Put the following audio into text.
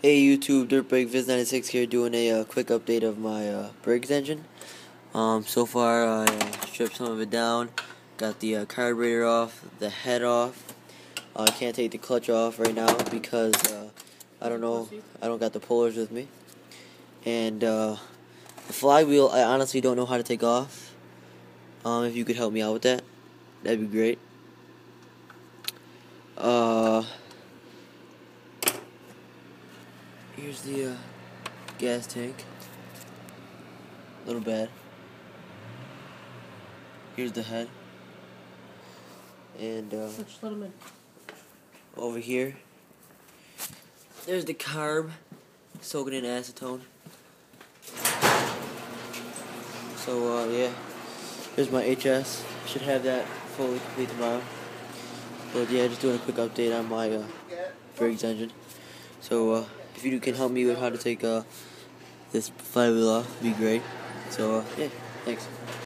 Hey YouTube, Dirtbag Viz96 here doing a uh, quick update of my uh, Briggs engine. Um, so far I uh, stripped some of it down, got the uh, carburetor off, the head off. I can't take the clutch off right now because uh, I don't know, I don't got the pullers with me. And uh, the flywheel, I honestly don't know how to take off. Um, if you could help me out with that, that'd be great. Uh, Here's the uh, gas tank. A little bad. Here's the head. And uh, Just let 'em in. over here, there's the carb soaking in acetone. So uh, yeah, here's my HS. Should have that fully complete tomorrow. But yeah, just doing a quick update on my uh, Briggs engine. So uh, if you can help me with how to take uh, this flywheel off, be great. So uh, yeah, thanks.